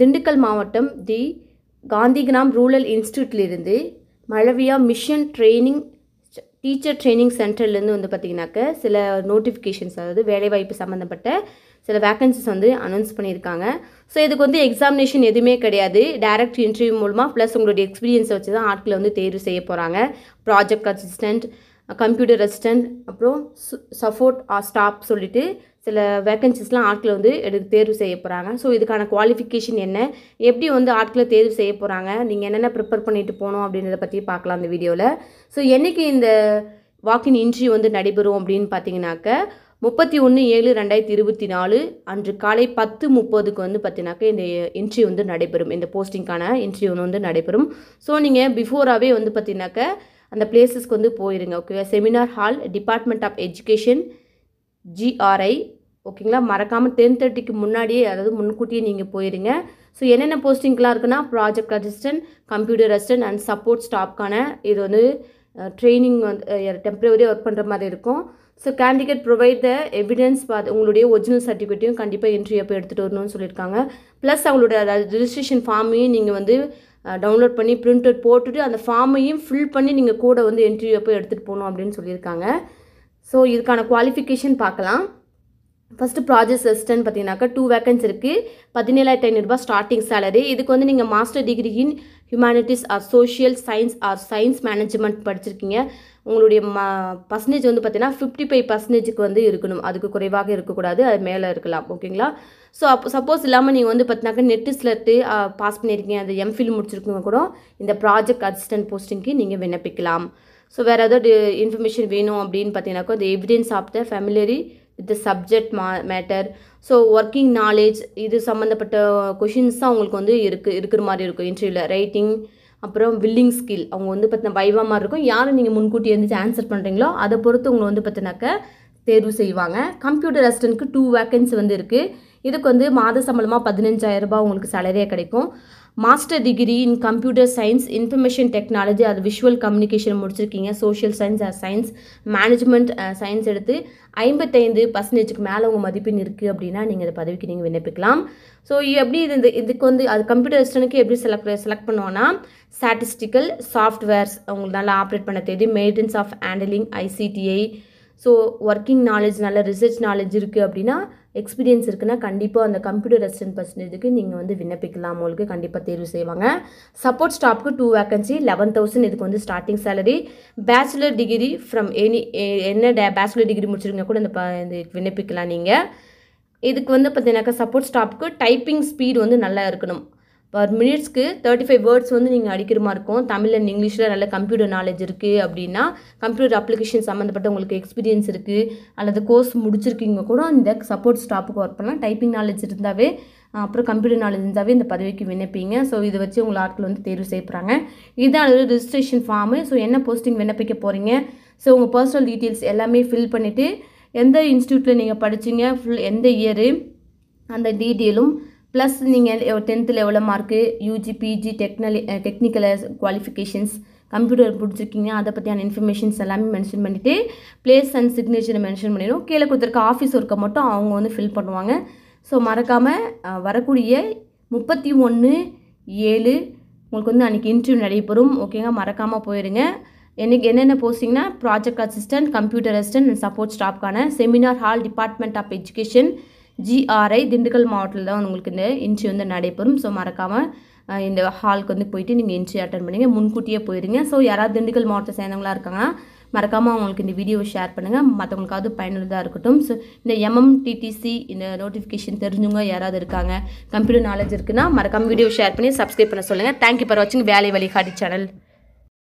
திண்டுக்கல் மாவட்டம் the Gandhigram rural இன்ஸ்டியூட்லேருந்து Malaviya mission training teacher training சென்டர்லேருந்து வந்து பார்த்திங்கனாக்க சில நோட்டிஃபிகேஷன்ஸ் அதாவது வேலைவாய்ப்பு சம்மந்தப்பட்ட சில வேக்கன்சிஸ் வந்து அனௌன்ஸ் பண்ணியிருக்காங்க. ஸோ இதுக்கு வந்து எக்ஸாமினேஷன் எதுவுமே கிடையாது. டைரக்ட் இன்டர்வியூ மூலமாக ப்ளஸ் உங்களுடைய எக்ஸ்பீரியன்ஸை வச்சு தான் ஆட்களை வந்து தேர்வு செய்ய போகிறாங்க ப்ராஜெக்ட் அசிஸ்டண்ட் கம்ப்யூட்டர் அசிஸ்டண்ட் அப்புறம் சப்போர்ட் ஸ்டாப் சொல்லிட்டு சில வேக்கன்சிஸ்லாம் ஆட்களை வந்து எடுத்து தேர்வு செய்ய போகிறாங்க ஸோ இதுக்கான குவாலிஃபிகேஷன் என்ன? எப்படி வந்து ஆட்களை தேர்வு செய்ய போகிறாங்க நீங்கள் என்னென்ன ப்ரிப்பேர் பண்ணிட்டு போகணும் அப்படின்றத பற்றி பார்க்கலாம் இந்த வீடியோவில் ஸோ என்றைக்கு இந்த வாக்கின் இன்டர்வியூ வந்து நடைபெறும் அப்படின்னு பார்த்தீங்கன்னாக்க முப்பத்தி ஒன்று ஏழு ரெண்டாயிரத்தி இருபத்தி நாலு அன்று காலை பத்து முப்பதுக்கு வந்து பார்த்தீங்கன்னாக்கா இந்த இன்டர்வியூ வந்து நடைபெறும். இந்த போஸ்டிங்கான ஒன்று வந்து நடைபெறும். ஸோ நீங்கள் பிஃபோராகவே வந்து பார்த்தீங்கன்னாக்க அந்த பிளேசஸ்க்கு வந்து போயிருங்க ஓகேவா seminar hall department of education GRI ஓகேங்களா மறக்காமல் டென் தேர்ட்டிக்கு முன்னாடியே அதாவது முன்கூட்டியே நீங்கள் போயிருங்க. ஸோ என்னென்ன போஸ்டிங்லாம் இருக்குன்னா project assistant computer assistant and support ஸ்டாஃப்க்கான இது வந்து ட்ரைனிங் வந்து டெம்பரவரி ஒர்க் பண்ணுற மாதிரி இருக்கும். So candidate provide the evidence பார்த்து உங்களுடைய ஒரிஜினல் சர்டிஃபிகேட்டையும் கண்டிப்பாக என்ட்ரி அப்போ எடுத்துகிட்டு வரணும்னு சொல்லியிருக்காங்க. ப்ளஸ் அவங்களோட ரிஜிஸ்ட்ரேஷன் ஃபார்மையும் நீங்கள் வந்து டவுன்லோட் பண்ணி பிரிண்ட் அவுட் போட்டுட்டு அந்த ஃபார்மையும் ஃபில் பண்ணி நீங்கள் கூட வந்து என்ட்ரி அப்போ எடுத்துகிட்டு போகணும் அப்படின்னு சொல்லியிருக்காங்க. ஸோ இதுக்கான குவாலிஃபிகேஷன் பார்க்கலாம். ஃபஸ்ட்டு ப்ராஜெக்ட் அசிஸ்டன்ட் பார்த்தீங்கன்னாக்கா டூ வேக்கன்ஸ் இருக்குது பதினேழாயிரத்தி ஐநூறுரூபா ஸ்டார்டிங் சேலரி இதுக்கு வந்து நீங்கள் master degree in humanities or social science or science management படிச்சிருக்கீங்க. உங்களுடைய ம பர்சன்டேஜ் வந்து பார்த்தீங்கன்னா ஃபிஃப்டி ஃபைவ் பர்சன்டேஜுக்கு வந்து இருக்கணும். அதுக்கு குறைவாக இருக்கக்கூடாது. அது மேலே இருக்கலாம். ஓகேங்களா ஸோ அப்போ சப்போஸ் இல்லாமல் நீங்கள் வந்து பார்த்தீங்கன்னாக்கா நெட்டு ஸ்லெட்டு பாஸ் பண்ணியிருக்கீங்க. அந்த எம்ஃபில் முடிச்சிருக்கீங்க கூட இந்த ப்ராஜெக்ட் அசிஸ்டன்ட் போஸ்டிங்க்கு நீங்கள் விண்ணப்பிக்கலாம். ஸோ வேறு ஏதாவது இன்ஃபர்மேஷன் வேணும் அப்படின்னு பார்த்தீங்கன்னாக்கா இந்த evidence of the familiarity with subject மா மேட்டர் ஸோ ஒர்க்கிங் நாலேஜ் இது சம்மந்தப்பட்ட கொஷின்ஸ் தான் உங்களுக்கு வந்து இருக்கு இருக்கிற மாதிரி இருக்கும். இன்டர்வியூவில் ரைட்டிங் அப்புறம் வில்லிங் ஸ்கில் அவங்க வந்து பார்த்தினா வைவா மாதிரி இருக்கும். யாரும் நீங்கள் முன்கூட்டி எழுந்துச்சு ஆன்சர் பண்ணுறீங்களோ அதை பொறுத்து உங்களை வந்து பார்த்தினாக்க தேர்வு செய்வாங்க. கம்ப்யூட்டர் அசிஸ்டன்ட்க்கு டூ வேக்கன்சி வந்து இருக்குது இதுக்கு வந்து மாத சம்பளமாக பதினஞ்சாயிரம் ரூபாய் உங்களுக்கு சேலரியாக கிடைக்கும். Master degree in computer science information technology அது விஷுவல் கம்யூனிகேஷன் முடிச்சிருக்கீங்க. Social science science management science எடுத்து ஐம்பத்தைந்து பர்சன்டேஜுக்கு மேலே உங்கள் மதிப்பெண் இருக்குது அப்படின்னா நீங்கள் இந்த பதவிக்கு நீங்கள் விண்ணப்பிக்கலாம். ஸோ எப்படி இது இந்த இதுக்கு வந்து அது கம்ப்யூட்டர் அசிஸ்டனுக்கு எப்படி செலக்ட் செலக்ட் பண்ணுவோன்னா ஸ்டாட்டிஸ்டிக்கல் சாஃப்ட்வேர்ஸ் அவங்களுக்கு நல்லா ஆப்ரேட் பண்ண தெரியும் maintenance of handling ICTI so working knowledge நல்ல ரிசர்ச் நாலேஜ் இருக்குது அப்படின்னா எக்ஸ்பீரியன்ஸ் இருக்குன்னா கண்டிப்பாக அந்த கம்ப்யூட்டர் அசிஸ்டன்ட் பர்சன்டேஜுக்கு நீங்கள் வந்து விண்ணப்பிக்கலாம். உங்களுக்கு கண்டிப்பாக தேர்வு செய்வாங்க. சப்போர்ட் ஸ்டாஃப்க்கு டூ வேக்கன்சி லெவன் தௌசண்ட் இதுக்கு வந்து starting salary bachelor degree from any என்ன டே பேச்சுலர் டிகிரி முடிச்சிருங்க கூட ப இந்த விண்ணப்பிக்கலாம் நீங்கள் இதுக்கு வந்து பார்த்தீங்கன்னாக்கா சப்போர்ட் ஸ்டாஃப்க்கு டைப்பிங் ஸ்பீடு வந்து நல்லா இருக்கணும். பர் மினிட்ஸ்க்கு தேர்ட்டி ஃபைவ் வேர்ட்ஸ் வந்து நீங்கள் அடிக்கிற மாதிரி இருக்கும். தமிழ் அண்ட் இங்கிலீஷில் நல்ல கம்ப்யூட்டர் நாலேஜ் இருக்குது அப்படின்னா கம்ப்யூட்டர் அப்ளிகேஷன் சம்மந்தப்பட்ட உங்களுக்கு எக்ஸ்பீரியன்ஸ் இருக்குது அல்லது கோர்ஸ் முடிச்சிருக்கீங்க கூட இந்த சப்போர்ட் ஸ்டாஃபுக்கு ஒர்க் பண்ணலாம். டைப்பிங் நாலேஜ் இருந்தாவே அப்புறம் கம்ப்யூட்டர் நாலேஜ் இருந்தாவே இந்த பதவிக்கு விண்ணப்பிங்க. ஸோ இதை வச்சு உங்களை ஆட்கள் வந்து தேர்வு செய்யப்படுறாங்க. இதுதான் ரிஜிஸ்ட்ரேஷன் ஃபார்மு ஸோ என்ன போஸ்டிங் விண்ணப்பிக்க போகிறீங்க ஸோ உங்கள் பர்சனல் டீட்டெயில்ஸ் எல்லாமே ஃபில் பண்ணிவிட்டு எந்த இன்ஸ்டியூட்டில் நீங்கள் படிச்சிங்க? ஃபுல் எந்த இயரு அந்த டீட்டெயிலும் ப்ளஸ் நீங்கள் டென்த்தில் எவ்வளோ mark UG PG technically technical qualifications computer பிடிச்சிருக்கீங்க அதை பற்றியான இன்ஃபர்மேஷன்ஸ் எல்லாமே மென்ஷன் பண்ணிவிட்டு பிளேஸ் அண்ட் சிக்னேச்சரை மென்ஷன் பண்ணிடும் கீழே கொடுத்துருக்க ஆஃபீஸ் ஒர்க்கை மட்டும் அவங்க வந்து ஃபில் பண்ணுவாங்க. ஸோ மறக்காமல் வரக்கூடிய முப்பத்தி ஒன்று ஏழு உங்களுக்கு வந்து அன்றைக்கி இன்டர்வியூ நடைபெறும். ஓகேங்க மறக்காமல் போயிடுங்க எனக்கு என்னென்ன போஸ்டிங்னா project assistant computer assistant and support ஸ்டாஃப்க்கான seminar hall department of education GRI Dindigul மாவட்டத்தில் தான் உங்களுக்கு இந்த இன்ட்ரி வந்து நடைபெறும். ஸோ மறக்காமல் இந்த ஹாலுக்கு வந்து போயிட்டு நீங்கள் இன்ட்ரி அட்டன் பண்ணுங்க. முன்கூட்டியே போயிருங்க. ஸோ யாராவது திண்டுக்கல் மாவட்டத்தை சேர்ந்தவங்களா இருக்காங்கன்னா மறக்காமல் அவங்களுக்கு இந்த வீடியோவை ஷேர் பண்ணுங்கள் மற்றவங்களுக்காவது பயனுள்ளதாக இருக்கட்டும். ஸோ இந்த எம்எம்டிடிசி இந்த நோட்டிஃபிகேஷன் தெரிஞ்சவங்க யாராவது இருக்காங்க கம்ப்யூட்டர் நாலேஜ் இருக்குன்னா மறக்காமல் வீடியோ ஷேர் பண்ணி சப்ஸ்கிரைப் பண்ண சொல்லுங்கள் தேங்க்யூ ஃபார் வாட்சிங் வேலை வழிகாட்டி சேனல்